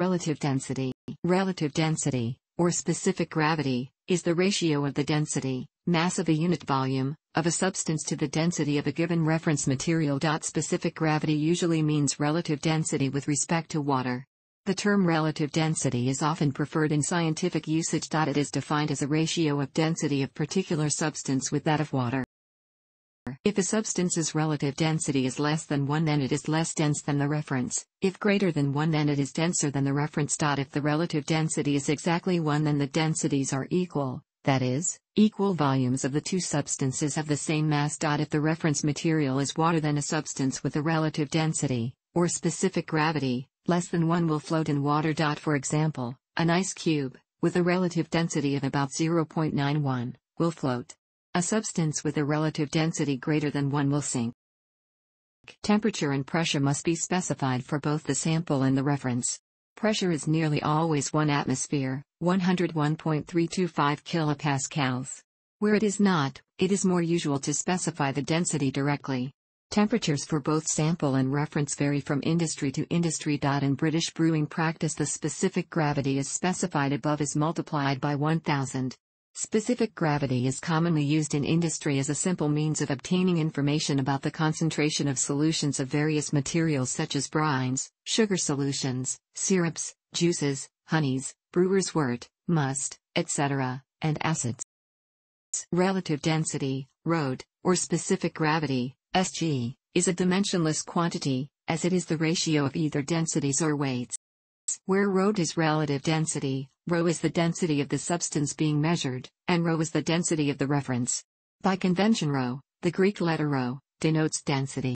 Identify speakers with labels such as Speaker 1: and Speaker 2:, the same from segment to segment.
Speaker 1: Relative density. Relative density, or specific gravity, is the ratio of the density, mass of a unit volume, of a substance to the density of a given reference material. Specific gravity usually means relative density with respect to water. The term relative density is often preferred in scientific usage. It is defined as a ratio of density of particular substance with that of water. If a substance's relative density is less than 1 then it is less dense than the reference, if greater than 1 then it is denser than the reference. If the relative density is exactly 1 then the densities are equal, that is, equal volumes of the two substances have the same mass. If the reference material is water then a substance with a relative density, or specific gravity, less than 1 will float in water. For example, an ice cube, with a relative density of about 0.91, will float. A substance with a relative density greater than 1 will sink. Temperature and pressure must be specified for both the sample and the reference. Pressure is nearly always 1 atmosphere, 101.325 kilopascals. Where it is not, it is more usual to specify the density directly. Temperatures for both sample and reference vary from industry to industry. In British brewing practice, the specific gravity is specified above is multiplied by 1000. Specific gravity is commonly used in industry as a simple means of obtaining information about the concentration of solutions of various materials such as brines, sugar solutions, syrups, juices, honeys, brewer's wort, must, etc., and acids. Relative density, ROD, or specific gravity, SG, is a dimensionless quantity, as it is the ratio of either densities or weights Where ρ is relative density, ρ is the density of the substance being measured, and ρ is the density of the reference. By convention ρ, the Greek letter ρ, denotes density.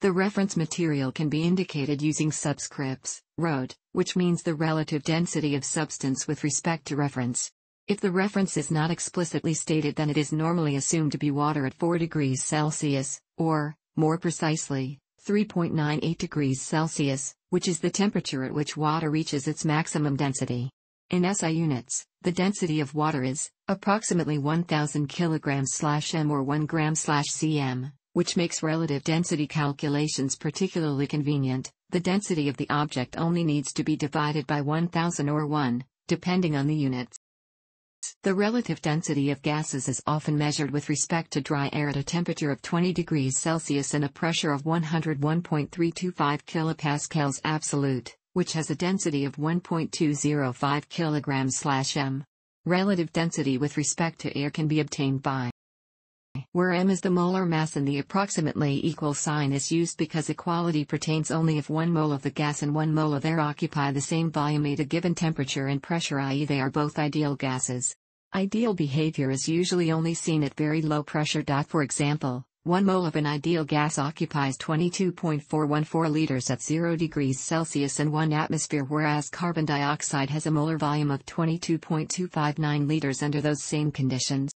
Speaker 1: The reference material can be indicated using subscripts, rod, which means the relative density of substance with respect to reference. If the reference is not explicitly stated then it is normally assumed to be water at 4 degrees Celsius, or, more precisely, 3.98 degrees Celsius, which is the temperature at which water reaches its maximum density. In SI units, the density of water is approximately 1000 kg/m or 1 g/cm, which makes relative density calculations particularly convenient. The density of the object only needs to be divided by 1000 or 1, depending on the units. The relative density of gases is often measured with respect to dry air at a temperature of 20 degrees Celsius and a pressure of 101.325 kilopascals absolute, which has a density of 1.205 kilograms/m. Relative density with respect to air can be obtained by where m is the molar mass and the approximately equal sign is used because equality pertains only if 1 mole of the gas and 1 mole of air occupy the same volume at a given temperature and pressure i.e. they are both ideal gases. Ideal behavior is usually only seen at very low pressure. For example, 1 mole of an ideal gas occupies 22.414 liters at 0 degrees Celsius and 1 atmosphere whereas carbon dioxide has a molar volume of 22.259 liters under those same conditions.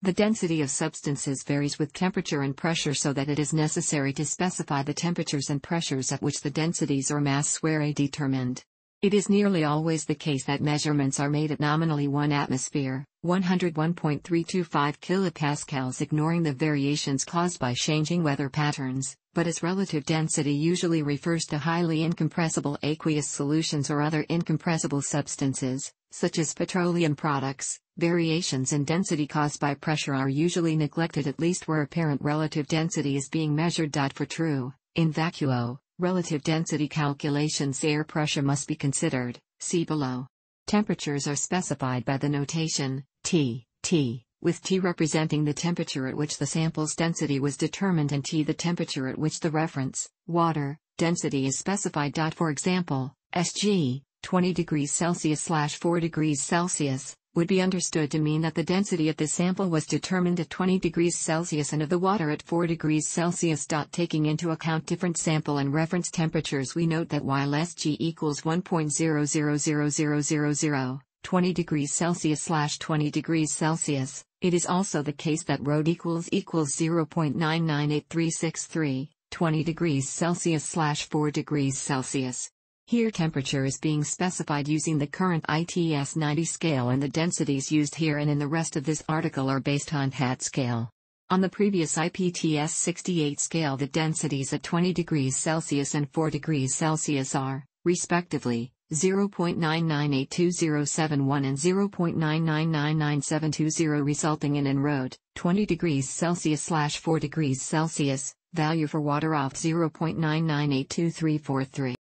Speaker 1: The density of substances varies with temperature and pressure so that it is necessary to specify the temperatures and pressures at which the densities or mass were determined. It is nearly always the case that measurements are made at nominally 1 atmosphere, 101.325 kilopascals ignoring the variations caused by changing weather patterns, but as relative density usually refers to highly incompressible aqueous solutions or other incompressible substances, such as petroleum products, variations in density caused by pressure are usually neglected at least where apparent relative density is being measured. For true, in vacuo, relative density calculations air pressure must be considered, see below. Temperatures are specified by the notation T, T, with T representing the temperature at which the sample's density was determined and T the temperature at which the reference, water, density is specified. For example, SG, 20 degrees Celsius slash 4 degrees Celsius, would be understood to mean that the density of the sample was determined at 20 degrees Celsius and of the water at 4 degrees Celsius. Taking into account different sample and reference temperatures we note that while SG equals 1.000000, 20 degrees Celsius slash 20 degrees Celsius, it is also the case that ROD equals equals 0.998363, 20 degrees Celsius slash 4 degrees Celsius. Here temperature is being specified using the current ITS 90 scale and the densities used here and in the rest of this article are based on PAT scale. On the previous IPTS 68 scale the densities at 20 degrees Celsius and 4 degrees Celsius are respectively, 0.9982071 and 0.9999720 resulting in En-ROAD, 20 degrees Celsius slash 4 degrees Celsius, value for water off 0.9982343.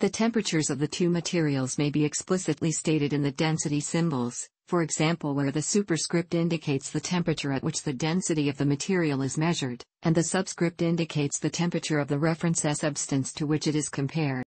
Speaker 1: The temperatures of the two materials may be explicitly stated in the density symbols, for example where the superscript indicates the temperature at which the density of the material is measured, and the subscript indicates the temperature of the reference substance to which it is compared.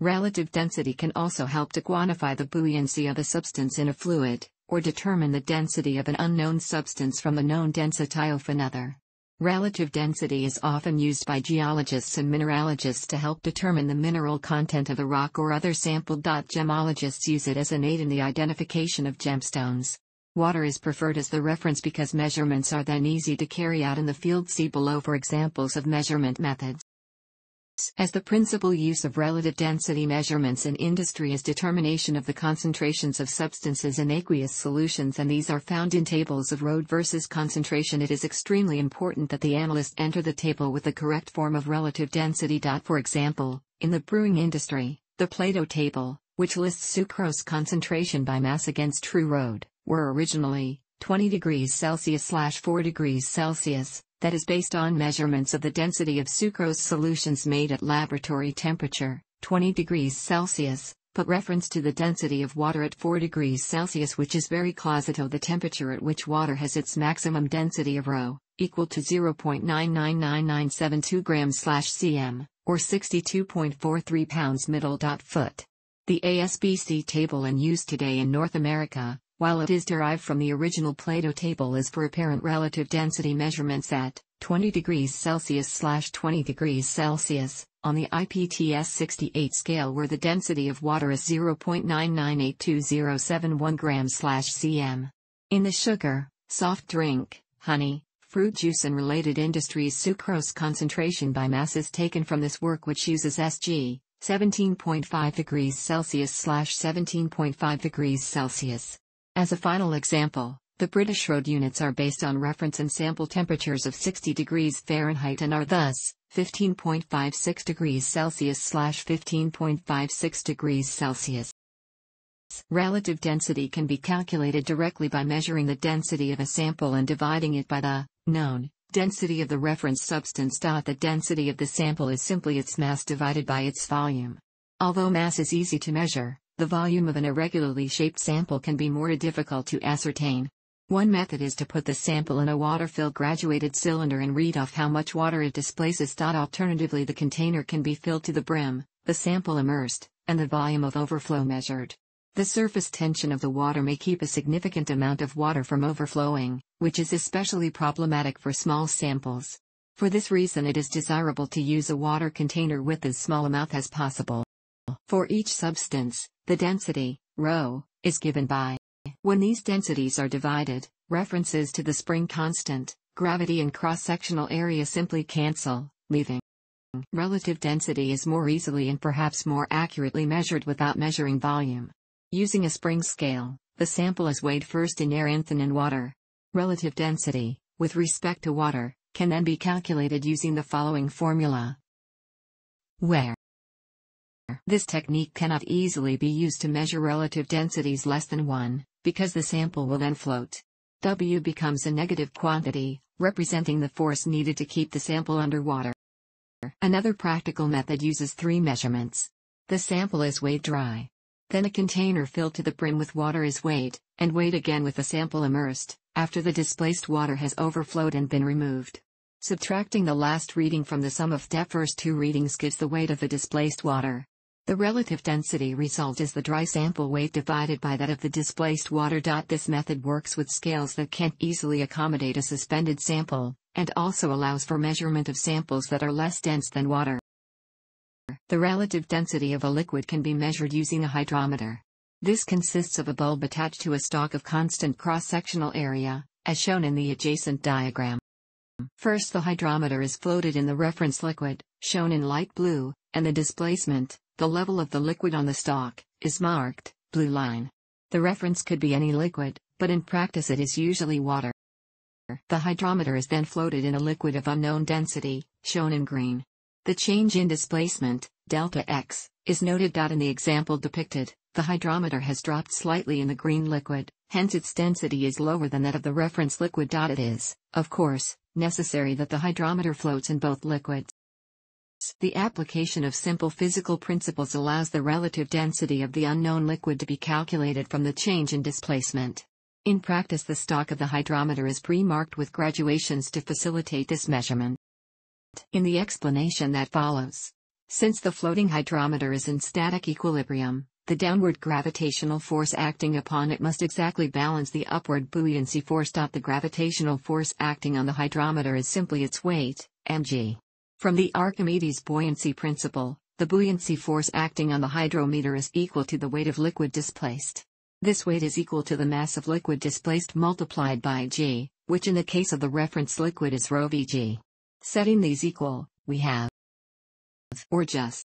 Speaker 1: Relative density can also help to quantify the buoyancy of a substance in a fluid, or determine the density of an unknown substance from the known density of another. Relative density is often used by geologists and mineralogists to help determine the mineral content of a rock or other sample. Gemologists use it as an aid in the identification of gemstones. Water is preferred as the reference because measurements are then easy to carry out in the field. See below for examples of measurement methods. As the principal use of relative density measurements in industry is determination of the concentrations of substances in aqueous solutions and these are found in tables of ROAD versus concentration it is extremely important that the analyst enter the table with the correct form of relative density. For example, in the brewing industry, the Plato table, which lists sucrose concentration by mass against true ROAD, were originally 20 degrees Celsius slash 4 degrees Celsius, that is based on measurements of the density of sucrose solutions made at laboratory temperature, 20 degrees Celsius, but reference to the density of water at 4 degrees Celsius which is very close to the temperature at which water has its maximum density of ρ, equal to 0.999972 grams cm, or 62.43 pounds middle. dot Foot. The ASBC table in use today in North America, while it is derived from the original Plato table is for apparent relative density measurements at 20 degrees Celsius slash 20 degrees Celsius, on the IPTS 68 scale where the density of water is 0.9982071 grams slash cm. In the sugar, soft drink, honey, fruit juice and related industries sucrose concentration by mass is taken from this work which uses SG, 17.5 degrees Celsius slash 17.5 degrees Celsius. As a final example, the British ROAD units are based on reference and sample temperatures of 60 degrees Fahrenheit and are thus 15.56 degrees Celsius slash 15.56 degrees Celsius. Relative density can be calculated directly by measuring the density of a sample and dividing it by the known density of the reference substance. The density of the sample is simply its mass divided by its volume. Although mass is easy to measure, the volume of an irregularly shaped sample can be more difficult to ascertain. One method is to put the sample in a water-filled graduated cylinder and read off how much water it displaces. Alternatively the container can be filled to the brim, the sample immersed, and the volume of overflow measured. The surface tension of the water may keep a significant amount of water from overflowing, which is especially problematic for small samples. For this reason it is desirable to use a water container with as small a mouth as possible. For each substance, the density, ρ, is given by. When these densities are divided, references to the spring constant, gravity and cross-sectional area simply cancel, leaving. Relative density is more easily and perhaps more accurately measured without measuring volume. Using a spring scale, the sample is weighed first in air and then in water. Relative density, with respect to water, can then be calculated using the following formula. Where this technique cannot easily be used to measure relative densities less than 1, because the sample will then float. W becomes a negative quantity, representing the force needed to keep the sample underwater. Another practical method uses three measurements. The sample is weighed dry. Then a container filled to the brim with water is weighed, and weighed again with the sample immersed, after the displaced water has overflowed and been removed. Subtracting the last reading from the sum of the first two readings gives the weight of the displaced water. The relative density result is the dry sample weight divided by that of the displaced water. This method works with scales that can't easily accommodate a suspended sample, and also allows for measurement of samples that are less dense than water. The relative density of a liquid can be measured using a hydrometer. This consists of a bulb attached to a stalk of constant cross-sectional area, as shown in the adjacent diagram. First the hydrometer is floated in the reference liquid, shown in light blue, and the displacement, the level of the liquid on the stalk is marked, blue line. The reference could be any liquid, but in practice it is usually water. The hydrometer is then floated in a liquid of unknown density, shown in green. The change in displacement, delta X, is noted. In the example depicted, the hydrometer has dropped slightly in the green liquid, hence its density is lower than that of the reference liquid. It is, of course, necessary that the hydrometer floats in both liquids. The application of simple physical principles allows the relative density of the unknown liquid to be calculated from the change in displacement. In practice the stalk of the hydrometer is pre-marked with graduations to facilitate this measurement. In the explanation that follows, since the floating hydrometer is in static equilibrium, the downward gravitational force acting upon it must exactly balance the upward buoyancy force. The gravitational force acting on the hydrometer is simply its weight, mg. From the Archimedes buoyancy principle, the buoyancy force acting on the hydrometer is equal to the weight of liquid displaced. This weight is equal to the mass of liquid displaced multiplied by g, which in the case of the reference liquid is rho vg. Setting these equal, we have or just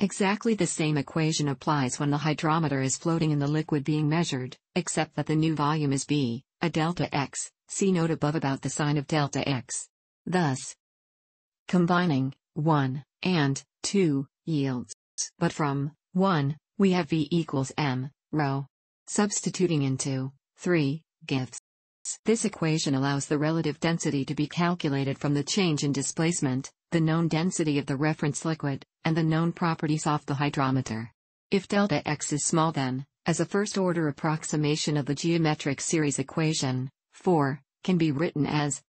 Speaker 1: exactly the same equation applies when the hydrometer is floating in the liquid being measured, except that the new volume is b, a delta x, see note above about the sign of delta x. Thus, Combining 1 and 2 yields. But from 1, we have V equals M, rho. Substituting into 3 gives. This equation allows the relative density to be calculated from the change in displacement, the known density of the reference liquid, and the known properties of the hydrometer. If delta x is small then, as a first-order approximation of the geometric series equation, 4, can be written as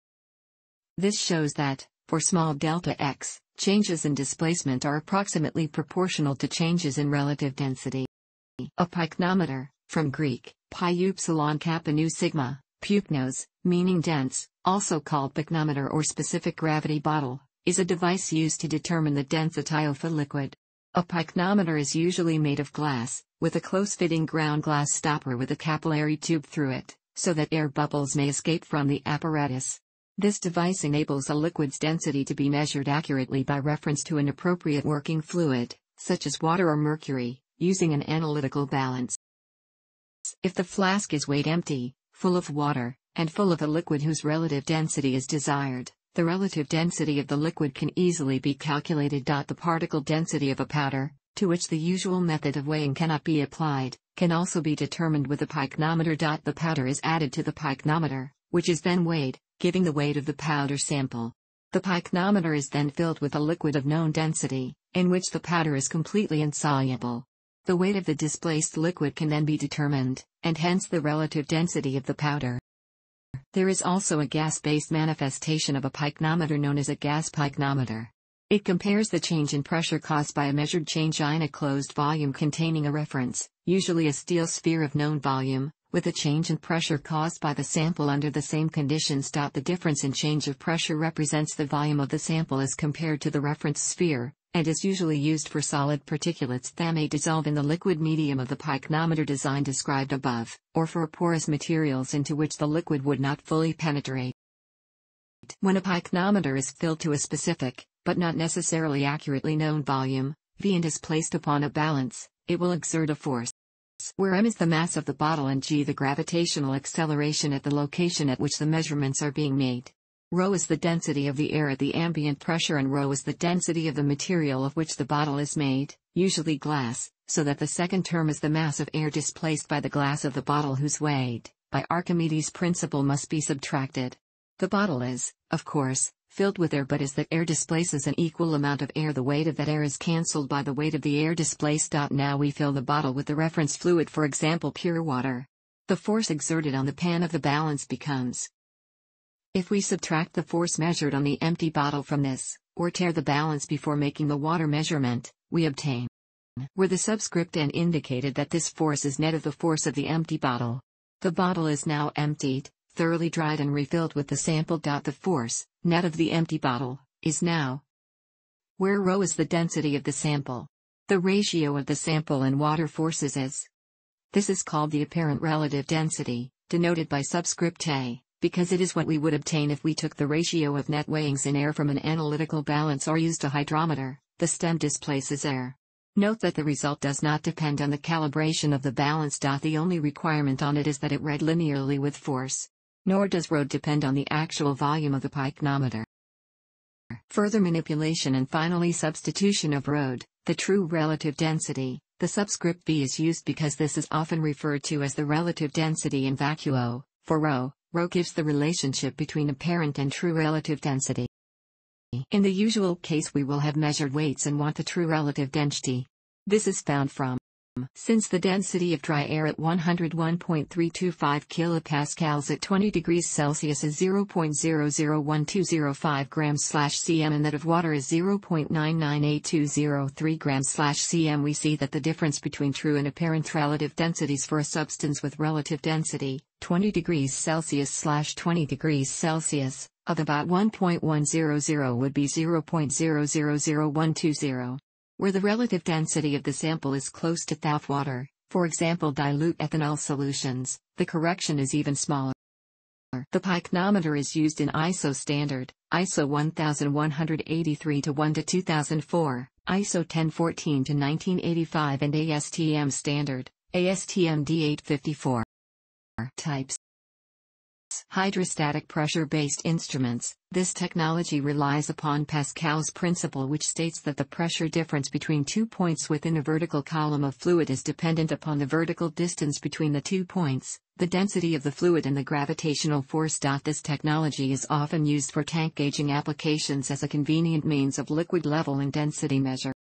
Speaker 1: This shows that, for small delta x, changes in displacement are approximately proportional to changes in relative density. A pycnometer, from Greek, pi upsilon kappa nu sigma, puknos, meaning dense, also called pyknometer or specific gravity bottle, is a device used to determine the density of a liquid. A pycnometer is usually made of glass, with a close-fitting ground glass stopper with a capillary tube through it, so that air bubbles may escape from the apparatus. This device enables a liquid's density to be measured accurately by reference to an appropriate working fluid, such as water or mercury, using an analytical balance. If the flask is weighed empty, full of water, and full of a liquid whose relative density is desired, the relative density of the liquid can easily be calculated. The particle density of a powder, to which the usual method of weighing cannot be applied, can also be determined with a pycnometer. The powder is added to the pycnometer, which is then weighed, giving the weight of the powder sample. The pycnometer is then filled with a liquid of known density, in which the powder is completely insoluble. The weight of the displaced liquid can then be determined, and hence the relative density of the powder. There is also a gas-based manifestation of a pycnometer known as a gas pycnometer. It compares the change in pressure caused by a measured change in a closed volume containing a reference, usually a steel sphere of known volume, with a change in pressure caused by the sample under the same conditions. The difference in change of pressure represents the volume of the sample as compared to the reference sphere, and is usually used for solid particulates that may dissolve in the liquid medium of the pycnometer design described above, or for porous materials into which the liquid would not fully penetrate. When a pycnometer is filled to a specific, but not necessarily accurately known volume, V and is placed upon a balance, it will exert a force where m is the mass of the bottle and g the gravitational acceleration at the location at which the measurements are being made. Rho is the density of the air at the ambient pressure and rho is the density of the material of which the bottle is made, usually glass, so that the second term is the mass of air displaced by the glass of the bottle whose weight, by Archimedes' principle must be subtracted. The bottle is, of course, filled with air but as that air displaces an equal amount of air the weight of that air is cancelled by the weight of the air displaced. Now we fill the bottle with the reference fluid for example pure water. The force exerted on the pan of the balance becomes if we subtract the force measured on the empty bottle from this, or tare the balance before making the water measurement, we obtain where the subscript n indicated that this force is net of the force of the empty bottle. The bottle is now emptied, thoroughly dried and refilled with the sample. The force, net of the empty bottle, is now where rho is the density of the sample. The ratio of the sample and water forces is. This is called the apparent relative density, denoted by subscript A, because it is what we would obtain if we took the ratio of net weighings in air from an analytical balance or used a hydrometer, the stem displaces air. Note that the result does not depend on the calibration of the balance. The only requirement on it is that it read linearly with force nor does rho depend on the actual volume of the pycnometer. Further manipulation and finally substitution of rho, the true relative density. The subscript b is used because this is often referred to as the relative density in vacuo. For rho, rho gives the relationship between apparent and true relative density. In the usual case we will have measured weights and want the true relative density. This is found from since the density of dry air at 101.325 kilopascals at 20 degrees Celsius is 0.001205 grams cm and that of water is 0.998203 grams cm we see that the difference between true and apparent relative densities for a substance with relative density, 20 degrees Celsius slash 20 degrees Celsius, of about 1.100 would be 0.000120 where the relative density of the sample is close to THAF water, for example dilute ethanol solutions, the correction is even smaller. The pycnometer is used in ISO standard, ISO 1183 to 1 to 2004, ISO 1014 to 1985 and ASTM standard, ASTM D854. Types Hydrostatic pressure-based instruments. This technology relies upon Pascal's principle which states that the pressure difference between two points within a vertical column of fluid is dependent upon the vertical distance between the two points, the density of the fluid and the gravitational force. This technology is often used for tank gauging applications as a convenient means of liquid level and density measure.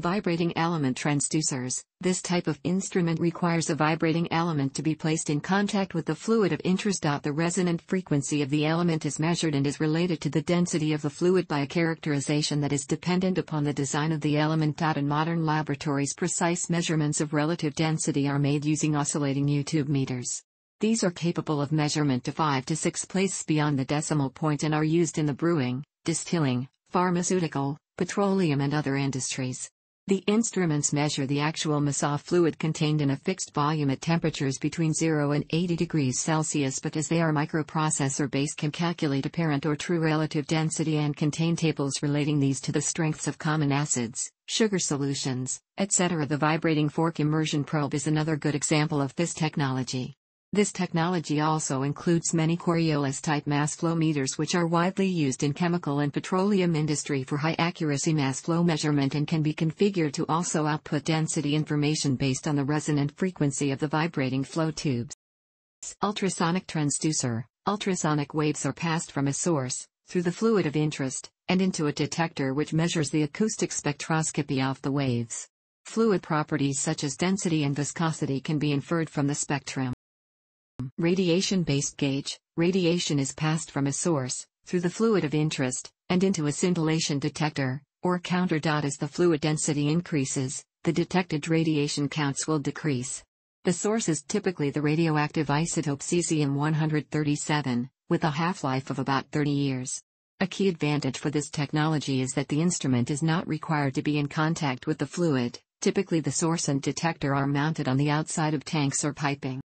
Speaker 1: Vibrating element transducers. This type of instrument requires a vibrating element to be placed in contact with the fluid of interest. The resonant frequency of the element is measured and is related to the density of the fluid by a characterization that is dependent upon the design of the element. In modern laboratories, precise measurements of relative density are made using oscillating U tube meters. These are capable of measurement to 5 to 6 places beyond the decimal point and are used in the brewing, distilling, pharmaceutical, petroleum and other industries. The instruments measure the actual Massa fluid contained in a fixed volume at temperatures between 0 and 80 degrees Celsius but as they are microprocessor-based can calculate apparent or true relative density and contain tables relating these to the strengths of common acids, sugar solutions, etc. The vibrating fork immersion probe is another good example of this technology. This technology also includes many Coriolis-type mass flow meters which are widely used in chemical and petroleum industry for high-accuracy mass flow measurement and can be configured to also output density information based on the resonant frequency of the vibrating flow tubes. Ultrasonic transducer Ultrasonic waves are passed from a source, through the fluid of interest, and into a detector which measures the acoustic spectroscopy of the waves. Fluid properties such as density and viscosity can be inferred from the spectrum. Radiation-based gauge, radiation is passed from a source, through the fluid of interest, and into a scintillation detector, or counter. As the fluid density increases, the detected radiation counts will decrease. The source is typically the radioactive isotope cesium-137, with a half-life of about 30 years. A key advantage for this technology is that the instrument is not required to be in contact with the fluid, typically the source and detector are mounted on the outside of tanks or piping.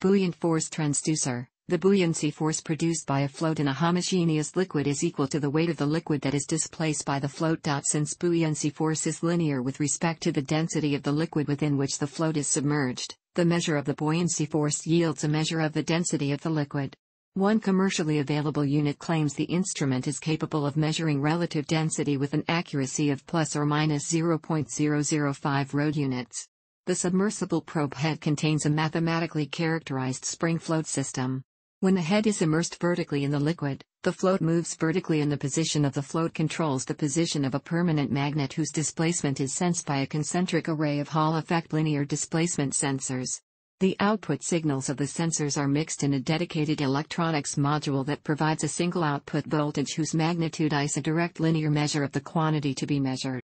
Speaker 1: Buoyant force transducer. The buoyancy force produced by a float in a homogeneous liquid is equal to the weight of the liquid that is displaced by the float. Since buoyancy force is linear with respect to the density of the liquid within which the float is submerged, the measure of the buoyancy force yields a measure of the density of the liquid. One commercially available unit claims the instrument is capable of measuring relative density with an accuracy of plus or minus 0.005 road units. The submersible probe head contains a mathematically characterized spring float system. When the head is immersed vertically in the liquid, the float moves vertically and the position of the float controls the position of a permanent magnet whose displacement is sensed by a concentric array of Hall effect linear displacement sensors. The output signals of the sensors are mixed in a dedicated electronics module that provides a single output voltage whose magnitude is a direct linear measure of the quantity to be measured.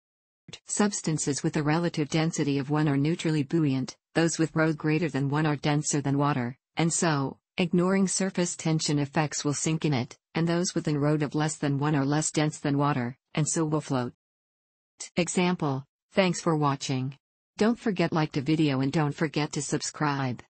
Speaker 1: Substances with a relative density of 1 are neutrally buoyant, those with rho greater than 1 are denser than water, and so, ignoring surface tension effects will sink in it, and those with an rho of less than 1 are less dense than water, and so will float. Example. Thanks for watching. Don't forget like the video and don't forget to subscribe.